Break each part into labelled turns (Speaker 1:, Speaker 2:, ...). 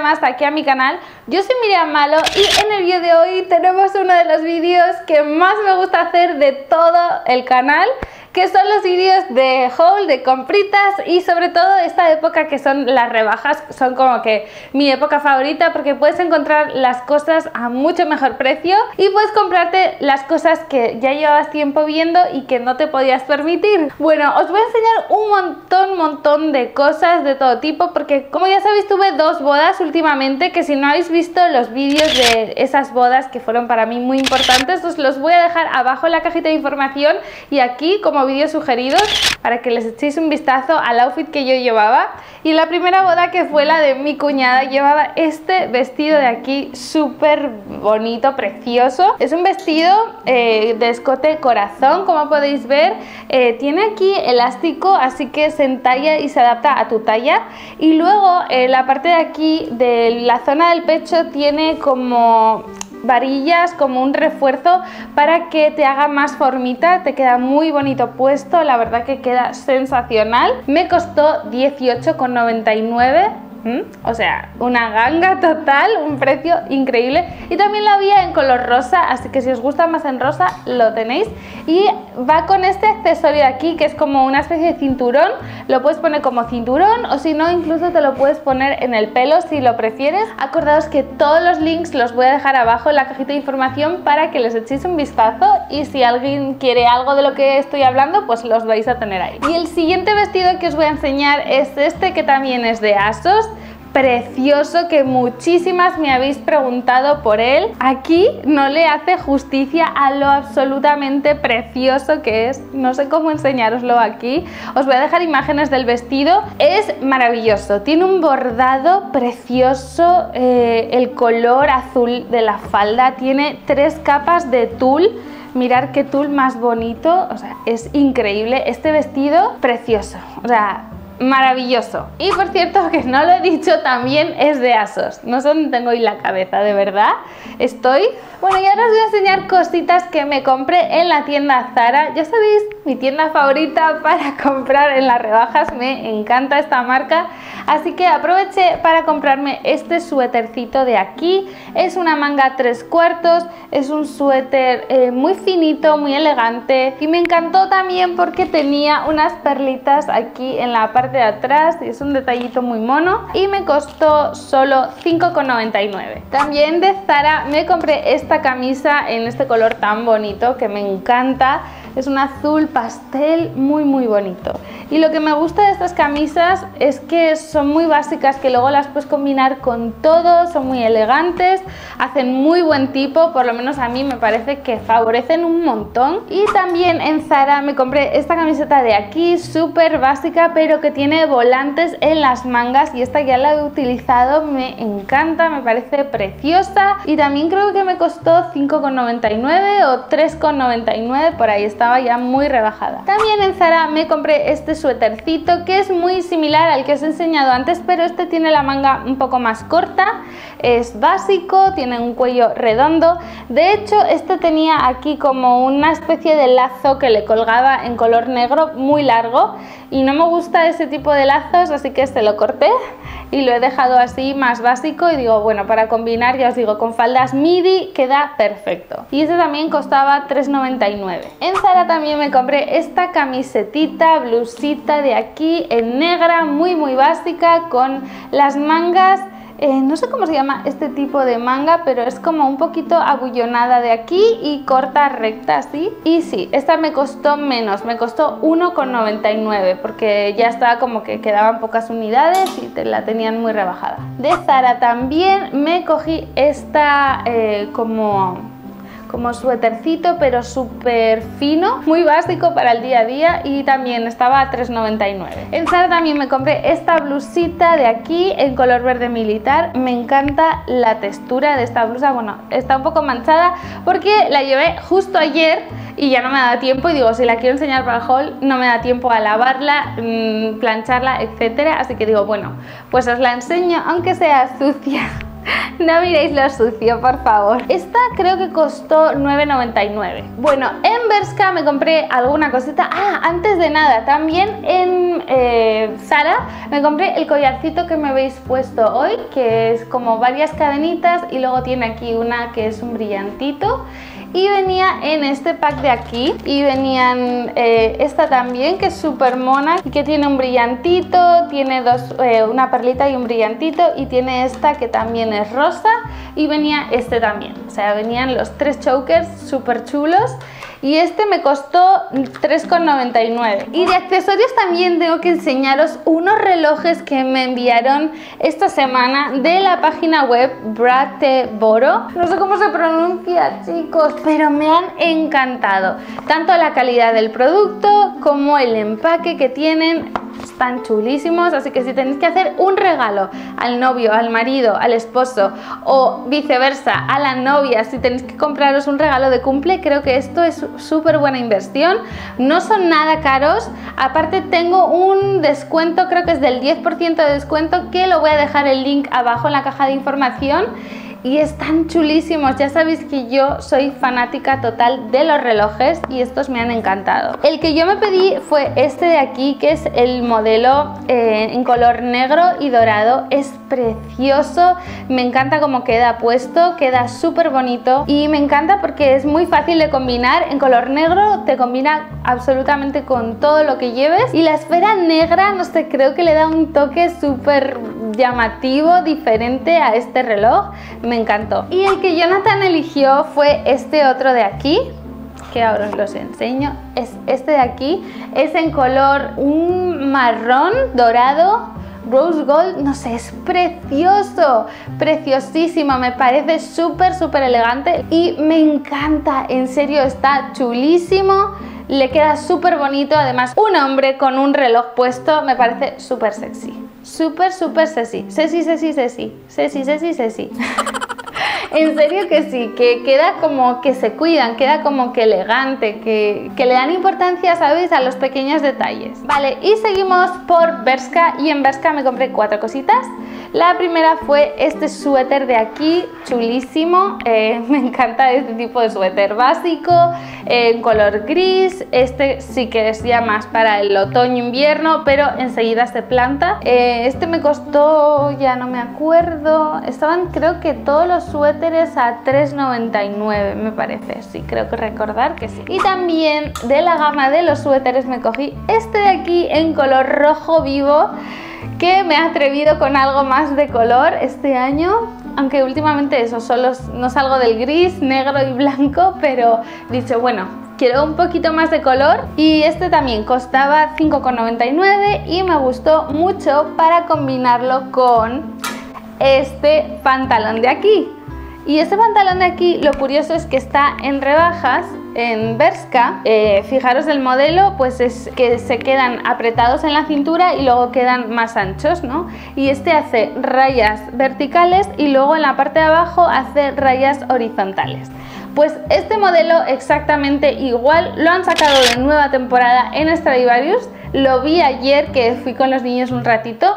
Speaker 1: más aquí a mi canal. Yo soy Miriam Malo y en el vídeo de hoy tenemos uno de los vídeos que más me gusta hacer de todo el canal que son los vídeos de haul, de compritas y sobre todo esta época que son las rebajas, son como que mi época favorita porque puedes encontrar las cosas a mucho mejor precio y puedes comprarte las cosas que ya llevabas tiempo viendo y que no te podías permitir. Bueno, os voy a enseñar un montón, montón de cosas de todo tipo porque como ya sabéis tuve dos bodas últimamente que si no habéis visto los vídeos de esas bodas que fueron para mí muy importantes os los voy a dejar abajo en la cajita de información y aquí como vídeos sugeridos para que les echéis un vistazo al outfit que yo llevaba. Y la primera boda que fue la de mi cuñada llevaba este vestido de aquí súper bonito, precioso. Es un vestido eh, de escote corazón, como podéis ver. Eh, tiene aquí elástico, así que se entalla y se adapta a tu talla. Y luego eh, la parte de aquí de la zona del pecho tiene como varillas como un refuerzo para que te haga más formita, te queda muy bonito puesto, la verdad que queda sensacional. Me costó 18,99 o sea, una ganga total, un precio increíble. Y también la había en color rosa, así que si os gusta más en rosa, lo tenéis. Y va con este accesorio de aquí, que es como una especie de cinturón. Lo puedes poner como cinturón o si no, incluso te lo puedes poner en el pelo si lo prefieres. Acordaos que todos los links los voy a dejar abajo en la cajita de información para que les echéis un vistazo y si alguien quiere algo de lo que estoy hablando, pues los vais a tener ahí. Y el siguiente vestido que os voy a enseñar es este que también es de ASOS precioso que muchísimas me habéis preguntado por él. Aquí no le hace justicia a lo absolutamente precioso que es. No sé cómo enseñároslo aquí. Os voy a dejar imágenes del vestido. Es maravilloso. Tiene un bordado precioso. Eh, el color azul de la falda. Tiene tres capas de tul mirar qué tul más bonito, o sea, es increíble. Este vestido, precioso, o sea, maravilloso. Y por cierto, que no lo he dicho, también es de ASOS. No sé dónde tengo ahí la cabeza, de verdad. Estoy... Bueno, y ahora os voy a enseñar cositas que me compré en la tienda Zara. Ya sabéis, mi tienda favorita para comprar en las rebajas. Me encanta esta marca. Así que aproveché para comprarme este suétercito de aquí. Es una manga tres cuartos, es un suéter eh, muy finito, muy elegante y me encantó también porque tenía unas perlitas aquí en la parte de atrás y es un detallito muy mono y me costó solo 5,99. También de Zara me compré esta camisa en este color tan bonito que me encanta es un azul pastel muy muy bonito. Y lo que me gusta de estas camisas es que son muy básicas, que luego las puedes combinar con todo, son muy elegantes, hacen muy buen tipo, por lo menos a mí me parece que favorecen un montón. Y también en Zara me compré esta camiseta de aquí, súper básica, pero que tiene volantes en las mangas y esta ya la he utilizado, me encanta, me parece preciosa y también creo que me costó 5,99 o 3,99, por ahí estaba ya muy rebajada. También en Zara me compré este suétercito que es muy similar al que os he enseñado antes, pero este tiene la manga un poco más corta, es básico, tiene un cuello redondo. De hecho, este tenía aquí como una especie de lazo que le colgaba en color negro muy largo y no me gusta ese tipo de lazos, así que este lo corté y lo he dejado así más básico y digo, bueno, para combinar, ya os digo, con faldas midi queda perfecto. Y este también costaba 3,99. En Zara también me compré esta camisetita, blusita de aquí en negra, muy muy básica, con las mangas eh, no sé cómo se llama este tipo de manga, pero es como un poquito abullonada de aquí y corta recta así. Y sí, esta me costó menos, me costó 1,99 porque ya estaba como que quedaban pocas unidades y te la tenían muy rebajada. De Zara también me cogí esta eh, como como suétercito pero súper fino, muy básico para el día a día y también estaba a 3,99. En Zara también me compré esta blusita de aquí en color verde militar, me encanta la textura de esta blusa, bueno, está un poco manchada porque la llevé justo ayer y ya no me da tiempo y digo, si la quiero enseñar para el haul no me da tiempo a lavarla, mm, plancharla, etcétera, así que digo, bueno, pues os la enseño aunque sea sucia No miréis lo sucio, por favor. Esta creo que costó 9,99. Bueno, en Berska me compré alguna cosita. Ah, antes de nada, también en eh, me compré el collarcito que me habéis puesto hoy, que es como varias cadenitas y luego tiene aquí una que es un brillantito y venía en este pack de aquí. Y venían eh, esta también que es súper mona y que tiene un brillantito, tiene dos, eh, una perlita y un brillantito y tiene esta que también es rosa y venía este también, o sea venían los tres chokers súper chulos y este me costó 3,99 y de accesorios también tengo que enseñaros unos relojes que me enviaron esta semana de la página web Brateboro. No sé cómo se pronuncia chicos pero me han encantado. Tanto la calidad del producto como el empaque que tienen están chulísimos, así que si tenéis que hacer un regalo al novio, al marido, al esposo o viceversa, a la novia, si tenéis que compraros un regalo de cumple, creo que esto es súper buena inversión. No son nada caros, aparte tengo un descuento, creo que es del 10% de descuento, que lo voy a dejar el link abajo en la caja de información y están chulísimos. Ya sabéis que yo soy fanática total de los relojes y estos me han encantado. El que yo me pedí fue este de aquí, que es el modelo eh, en color negro y dorado. Es precioso, me encanta cómo queda puesto, queda súper bonito y me encanta porque es muy fácil de combinar. En color negro te combina absolutamente con todo lo que lleves y la esfera negra, no sé, creo que le da un toque súper llamativo, diferente a este reloj. Me encantó. Y el que Jonathan eligió fue este otro de aquí, que ahora os los enseño. Es este de aquí. Es en color un marrón dorado. Rose Gold, no sé, es precioso, preciosísimo, me parece súper, súper elegante y me encanta, en serio, está chulísimo le queda súper bonito, además un hombre con un reloj puesto me parece súper sexy. Súper, súper sexy. Sexy, sexy, sexy. Sexy, sexy, sexy. en serio que sí, que queda como que se cuidan, queda como que elegante, que, le dan importancia, ¿sabéis? A los pequeños detalles. Vale, y seguimos por Berska y en Berska me compré cuatro cositas. La primera fue este suéter de aquí, chulísimo, eh, me encanta este tipo de suéter básico, en color gris, este sí que es ya más para el otoño-invierno, pero enseguida se planta. Eh, este me costó, ya no me acuerdo, estaban creo que todos los suéteres a 3,99 me parece, sí, creo que recordar que sí. Y también de la gama de los suéteres me cogí este de aquí en color rojo vivo, que me he atrevido con algo más de color este año, aunque últimamente eso, solo no salgo del gris, negro y blanco, pero he dicho, bueno, quiero un poquito más de color y este también costaba 5,99 y me gustó mucho para combinarlo con este pantalón de aquí. Y este pantalón de aquí, lo curioso es que está en rebajas en Berska, eh, fijaros el modelo, pues es que se quedan apretados en la cintura y luego quedan más anchos, ¿no? Y este hace rayas verticales y luego en la parte de abajo hace rayas horizontales. Pues este modelo exactamente igual lo han sacado de nueva temporada en Stradivarius. Lo vi ayer que fui con los niños un ratito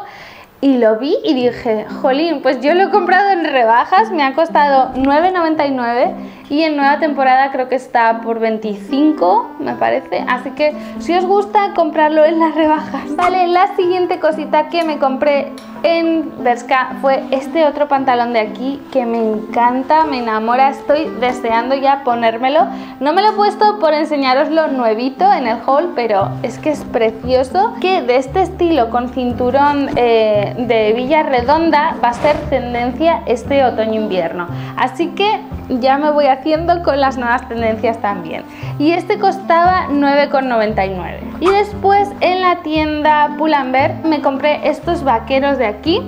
Speaker 1: y lo vi y dije, jolín, pues yo lo he comprado en rebajas, me ha costado 9,99 y en nueva temporada creo que está por 25, me parece. Así que si os gusta, comprarlo en las rebajas. Vale, la siguiente cosita que me compré en Berska fue este otro pantalón de aquí que me encanta, me enamora, estoy deseando ya ponérmelo. No me lo he puesto por enseñaroslo nuevito en el haul, pero es que es precioso. Que de este estilo con cinturón eh, de villa redonda va a ser tendencia este otoño-invierno. Así que ya me voy haciendo con las nuevas tendencias también. Y este costaba 9,99. Y después en la tienda Pull&Bear me compré estos vaqueros de aquí.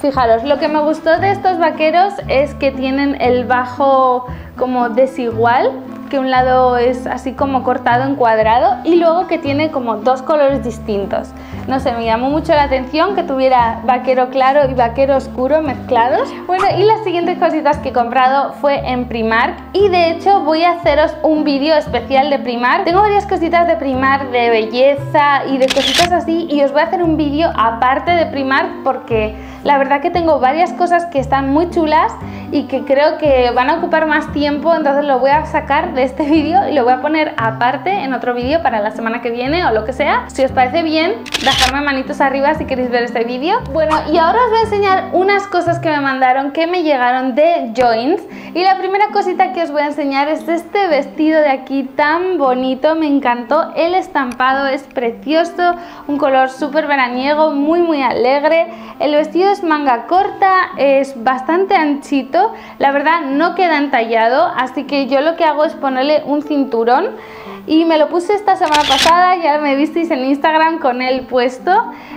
Speaker 1: Fijaros, lo que me gustó de estos vaqueros es que tienen el bajo como desigual, que un lado es así como cortado en cuadrado y luego que tiene como dos colores distintos. No sé, me llamó mucho la atención que tuviera vaquero claro y vaquero oscuro mezclados. Bueno, y las siguientes cositas que he comprado fue en Primark y de hecho voy a haceros un vídeo especial de Primark. Tengo varias cositas de Primark de belleza y de cositas así y os voy a hacer un vídeo aparte de Primark porque la verdad que tengo varias cosas que están muy chulas y que creo que van a ocupar más tiempo, entonces lo voy a sacar de este vídeo y lo voy a poner aparte en otro vídeo para la semana que viene o lo que sea. Si os parece bien, dejadme manitos arriba si queréis ver este vídeo. Bueno, y ahora os voy a enseñar unas cosas que me mandaron, que me llegaron de Joins. Y la primera cosita que os voy a enseñar es este vestido de aquí tan bonito, me encantó. El estampado es precioso, un color súper veraniego, muy muy alegre. El vestido es manga corta, es bastante anchito, la verdad no queda entallado, así que yo lo que hago es ponerle un cinturón y me lo puse esta semana pasada, ya me visteis en Instagram con él puesto,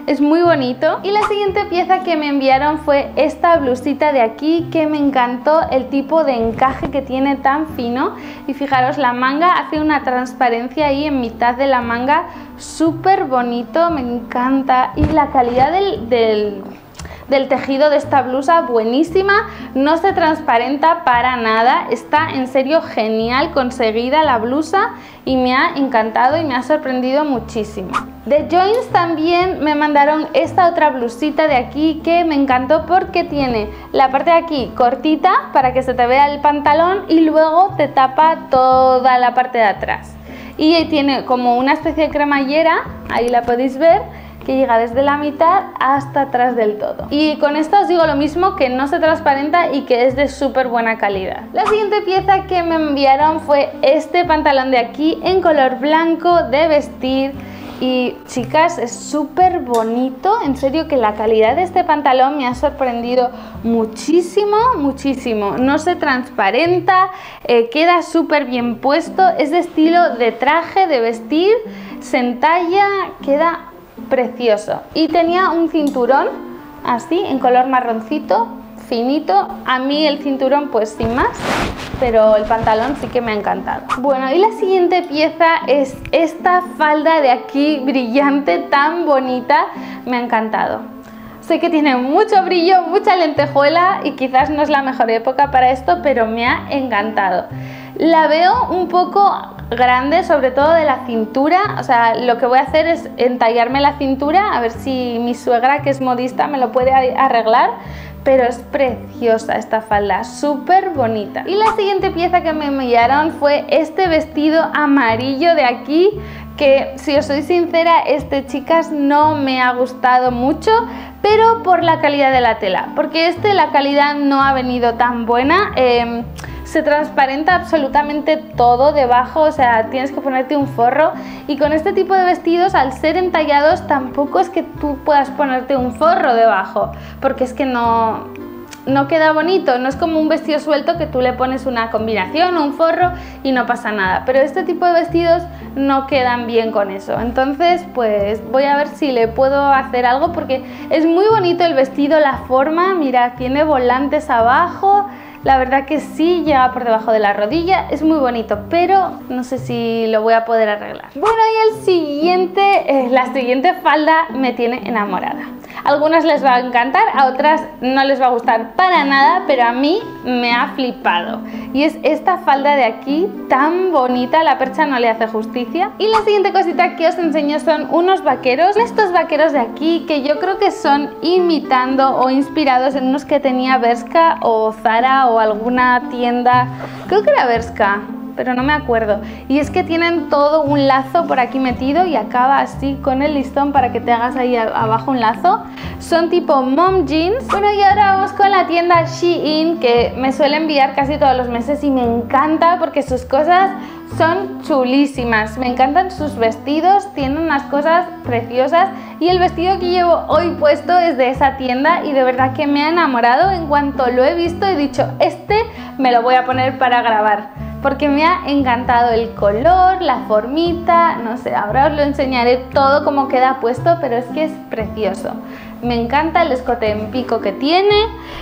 Speaker 1: es muy bonito. Y la siguiente pieza que me enviaron fue esta blusita de aquí que me encantó el tipo de encaje que tiene tan fino y fijaros la manga hace una transparencia ahí en mitad de la manga súper bonito, me encanta y la calidad del, del del tejido de esta blusa buenísima, no se transparenta para nada, está en serio genial conseguida la blusa y me ha encantado y me ha sorprendido muchísimo. De Joins también me mandaron esta otra blusita de aquí que me encantó porque tiene la parte de aquí cortita para que se te vea el pantalón y luego te tapa toda la parte de atrás. Y tiene como una especie de cremallera, ahí la podéis ver, que llega desde la mitad hasta atrás del todo. Y con esto os digo lo mismo, que no se transparenta y que es de súper buena calidad. La siguiente pieza que me enviaron fue este pantalón de aquí en color blanco de vestir y chicas es súper bonito en serio que la calidad de este pantalón me ha sorprendido muchísimo muchísimo no se transparenta eh, queda súper bien puesto es de estilo de traje de vestir se entalla queda precioso. Y tenía un cinturón así, en color marroncito, finito. A mí el cinturón pues sin más, pero el pantalón sí que me ha encantado. Bueno, y la siguiente pieza es esta falda de aquí brillante, tan bonita. Me ha encantado. Sé que tiene mucho brillo, mucha lentejuela y quizás no es la mejor época para esto, pero me ha encantado. La veo un poco grande, sobre todo de la cintura. O sea, lo que voy a hacer es entallarme la cintura, a ver si mi suegra, que es modista, me lo puede arreglar. Pero es preciosa esta falda, súper bonita. Y la siguiente pieza que me enviaron fue este vestido amarillo de aquí, que si os soy sincera, este chicas no me ha gustado mucho, pero por la calidad de la tela, porque este la calidad no ha venido tan buena. Em, se transparenta absolutamente todo debajo, o sea, tienes que ponerte un forro. Y con este tipo de vestidos al ser entallados tampoco es que tú puedas ponerte un forro debajo, porque es que no, no queda bonito, no es como un vestido suelto que tú le pones una combinación o un forro y no pasa nada, pero este tipo de vestidos no quedan bien con eso, entonces pues voy a ver si le puedo hacer algo porque es muy bonito el vestido, la forma, mira, tiene volantes abajo, la verdad que sí llega por debajo de la rodilla, es muy bonito, pero no sé si lo voy a poder arreglar. Bueno, y el siguiente, eh, la siguiente falda me tiene enamorada. A algunas les va a encantar, a otras no les va a gustar para nada, pero a mí me ha flipado. Y es esta falda de aquí tan bonita, la percha no le hace justicia. Y la siguiente cosita que os enseño son unos vaqueros. Estos vaqueros de aquí que yo creo que son imitando o inspirados en unos que tenía Berska o Zara o alguna tienda, creo que era Berska, pero no me acuerdo. Y es que tienen todo un lazo por aquí metido y acaba así con el listón para que te hagas ahí abajo un lazo. Son tipo mom jeans. Bueno, y ahora vamos con la tienda Shein que me suele enviar casi todos los meses y me encanta porque sus cosas son chulísimas. Me encantan sus vestidos, tienen unas cosas preciosas y el vestido que llevo hoy puesto es de esa tienda y de verdad que me ha enamorado. En cuanto lo he visto he dicho, este me lo voy a poner para grabar porque me ha encantado el color, la formita, no sé, ahora os lo enseñaré todo como queda puesto, pero es que es precioso. Me encanta el escote en pico que tiene,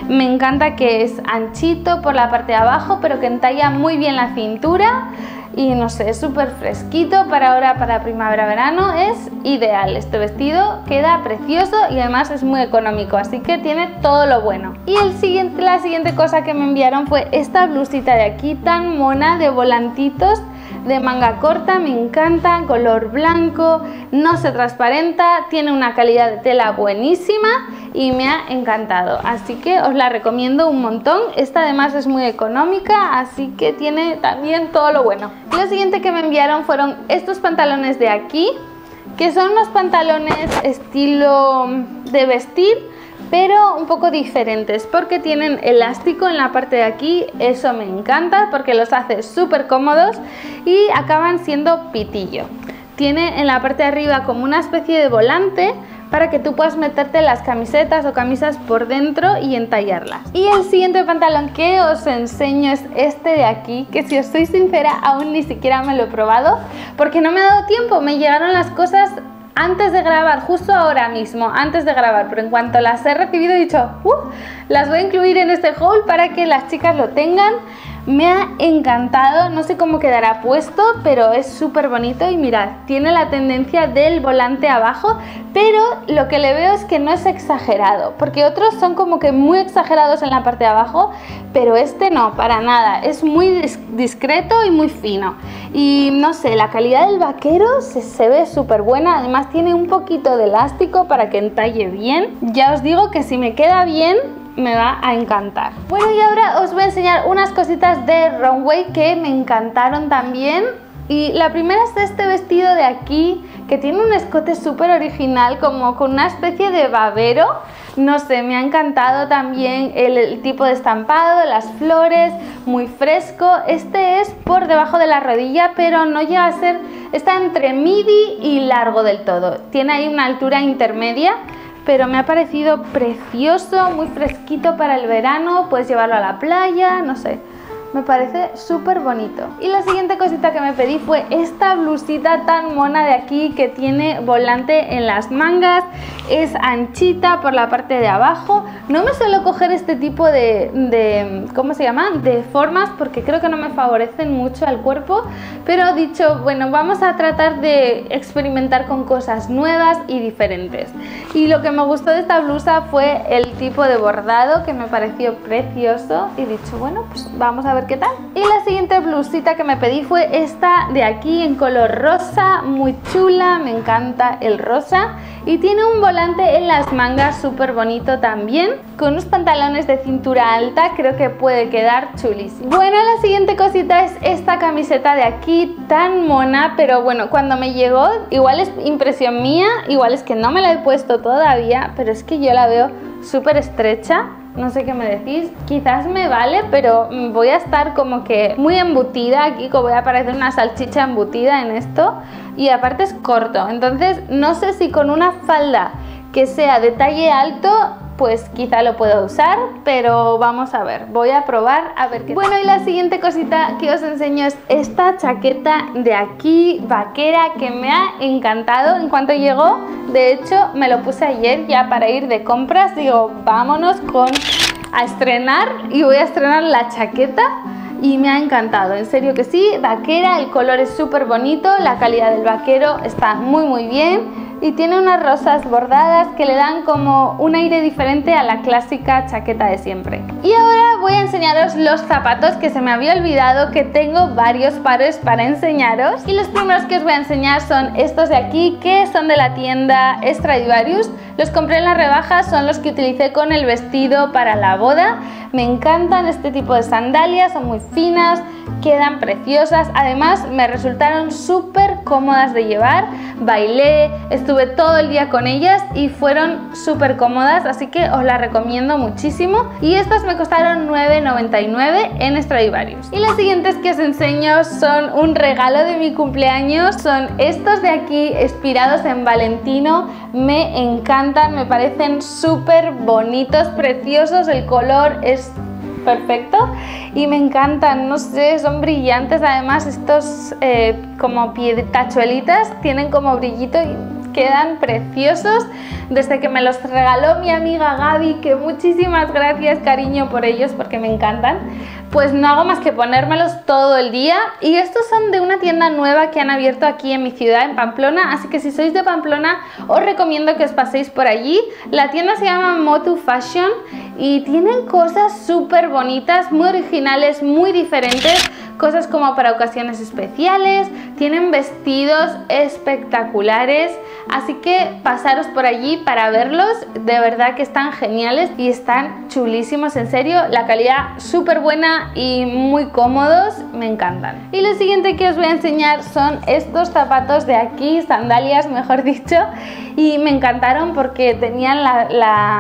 Speaker 1: me encanta que es anchito por la parte de abajo, pero que entalla muy bien la cintura y no sé, es súper fresquito para ahora, para primavera-verano, es ideal. Este vestido queda precioso y además es muy económico, así que tiene todo lo bueno. Y el siguiente, la siguiente cosa que me enviaron fue esta blusita de aquí tan mona de volantitos de manga corta, me encanta, color blanco, no se transparenta, tiene una calidad de tela buenísima y me ha encantado, así que os la recomiendo un montón. Esta además es muy económica, así que tiene también todo lo bueno. Lo siguiente que me enviaron fueron estos pantalones de aquí, que son unos pantalones estilo de vestir, pero un poco diferentes porque tienen elástico en la parte de aquí, eso me encanta porque los hace súper cómodos y acaban siendo pitillo. Tiene en la parte de arriba como una especie de volante para que tú puedas meterte las camisetas o camisas por dentro y entallarlas. Y el siguiente pantalón que os enseño es este de aquí, que si os soy sincera aún ni siquiera me lo he probado porque no me ha dado tiempo, me llegaron las cosas antes de grabar, justo ahora mismo, antes de grabar, pero en cuanto las he recibido he dicho, uh, las voy a incluir en este haul para que las chicas lo tengan. Me ha encantado, no sé cómo quedará puesto, pero es súper bonito y mirad, tiene la tendencia del volante abajo, pero lo que le veo es que no es exagerado, porque otros son como que muy exagerados en la parte de abajo, pero este no, para nada, es muy discreto y muy fino. Y no sé, la calidad del vaquero se, ve súper buena, además tiene un poquito de elástico para que entalle bien. Ya os digo que si me queda bien, me va a encantar. Bueno, y ahora os voy a enseñar unas cositas de runway que me encantaron también. Y la primera es este vestido de aquí, que tiene un escote súper original, como con una especie de babero. No sé, me ha encantado también el, el, tipo de estampado, las flores, muy fresco. Este es por debajo de la rodilla, pero no llega a ser, está entre midi y largo del todo. Tiene ahí una altura intermedia pero me ha parecido precioso, muy fresquito para el verano, puedes llevarlo a la playa, no sé, me parece súper bonito. Y la siguiente cosita que me pedí fue esta blusita tan mona de aquí que tiene volante en las mangas, es anchita por la parte de abajo. No me suelo coger este tipo de, de ¿cómo se llama? De formas porque creo que no me favorecen mucho al cuerpo, pero dicho, bueno, vamos a tratar de experimentar con cosas nuevas y diferentes. Y lo que me gustó de esta blusa fue el tipo de bordado que me pareció precioso y dicho, bueno, pues vamos a ver qué tal. Y la siguiente blusita que me pedí fue esta de aquí en color rosa, muy chula, me encanta el rosa. Y tiene un volante en las mangas súper bonito también, con unos pantalones de cintura alta, creo que puede quedar chulísimo. Bueno, la siguiente cosita es esta camiseta de aquí, tan mona, pero bueno, cuando me llegó, igual es impresión mía, igual es que no me la he puesto todavía, pero es que yo la veo súper estrecha no sé qué me decís. Quizás me vale, pero voy a estar como que muy embutida aquí, como voy a parecer una salchicha embutida en esto. Y aparte es corto, entonces no sé si con una falda que sea de talle alto pues quizá lo puedo usar, pero vamos a ver, voy a probar a ver qué Bueno, y la siguiente cosita que os enseño es esta chaqueta de aquí, vaquera, que me ha encantado. En cuanto llegó. De hecho, me lo puse ayer ya para ir de compras, digo, vámonos con a estrenar y voy a estrenar la chaqueta y me ha encantado, en serio que sí, vaquera, el color es súper bonito, la calidad del vaquero está muy muy bien y tiene unas rosas bordadas que le dan como un aire diferente a la clásica chaqueta de siempre. Y ahora voy a enseñaros los zapatos que se me había olvidado que tengo varios pares para enseñaros y los primeros que os voy a enseñar son estos de aquí que son de la tienda Stradivarius. Los compré en las rebajas, son los que utilicé con el vestido para la boda. Me encantan este tipo de sandalias, son muy finas, quedan preciosas. Además me resultaron súper cómodas de llevar. Bailé, estuve todo el día con ellas y fueron súper cómodas, así que os las recomiendo muchísimo. Y estas me costaron 9,99 en Stradivarius. Y las siguientes que os enseño son un regalo de mi cumpleaños. Son estos de aquí, inspirados en Valentino. Me encantan, me parecen súper bonitos, preciosos. El color es perfecto y me encantan, no sé, son brillantes además estos eh, como tachuelitas tienen como brillito y quedan preciosos desde que me los regaló mi amiga Gaby, que muchísimas gracias cariño por ellos porque me encantan. Pues no hago más que ponérmelos todo el día. Y estos son de una tienda nueva que han abierto aquí en mi ciudad, en Pamplona, así que si sois de Pamplona os recomiendo que os paséis por allí. La tienda se llama Motu Fashion y tienen cosas súper bonitas, muy originales, muy diferentes cosas como para ocasiones especiales, tienen vestidos espectaculares, así que pasaros por allí para verlos, de verdad que están geniales y están chulísimos, en serio, la calidad súper buena y muy cómodos, me encantan. Y lo siguiente que os voy a enseñar son estos zapatos de aquí, sandalias mejor dicho, y me encantaron porque tenían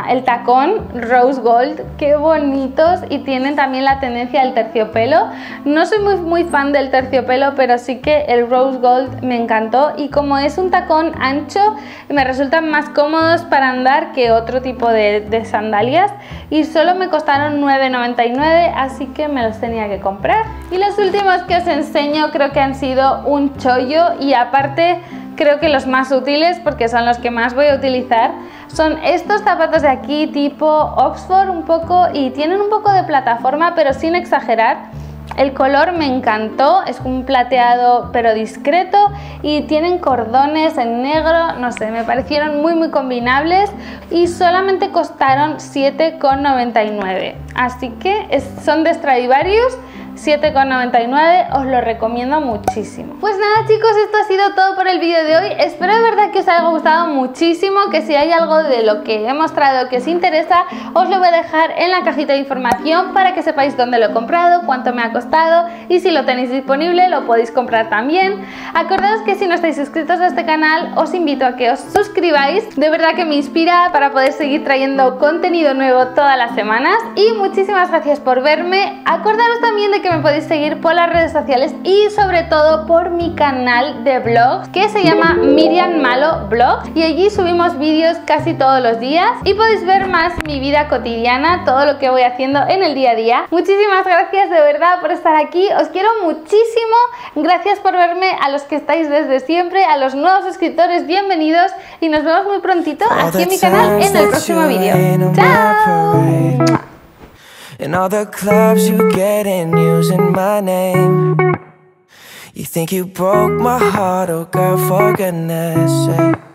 Speaker 1: el tacón rose gold, qué bonitos y tienen también la tendencia del terciopelo. No soy muy, muy fan del terciopelo, pero sí que el rose gold me encantó y como es un tacón ancho, me resultan más cómodos para andar que otro tipo de, de sandalias y solo me costaron 9,99 así que me los tenía que comprar. Y los últimos que os enseño creo que han sido un chollo y aparte creo que los más útiles, porque son los que más voy a utilizar, son estos zapatos de aquí tipo Oxford un poco y tienen un poco de plataforma pero sin exagerar. El color me encantó, es un plateado pero discreto y tienen cordones en negro, no sé, me parecieron muy muy combinables y solamente costaron 7,99. Así que son de Stradivarius 7,99 os lo recomiendo muchísimo. Pues nada chicos esto ha sido todo por el vídeo de hoy. Espero de verdad que os haya gustado muchísimo que si hay algo de lo que he mostrado que os interesa os lo voy a dejar en la cajita de información para que sepáis dónde lo he comprado cuánto me ha costado y si lo tenéis disponible lo podéis comprar también. Acordaos que si no estáis suscritos a este canal os invito a que os suscribáis. De verdad que me inspira para poder seguir trayendo contenido nuevo todas las semanas. Y muchísimas gracias por verme. Acordaros también de que me podéis seguir por las redes sociales y sobre todo por mi canal de vlogs que se llama Miriam Malo Blog y allí subimos vídeos casi todos los días y podéis ver más mi vida cotidiana, todo lo que voy haciendo en el día a día. Muchísimas gracias de verdad por estar aquí, os quiero muchísimo, gracias por verme a los que estáis desde siempre, a los nuevos suscriptores, bienvenidos y nos vemos muy prontito aquí en mi canal en el próximo vídeo. ¡Chao! In all the clubs you get in using my name. You think you broke my heart, oh girl, for goodness sake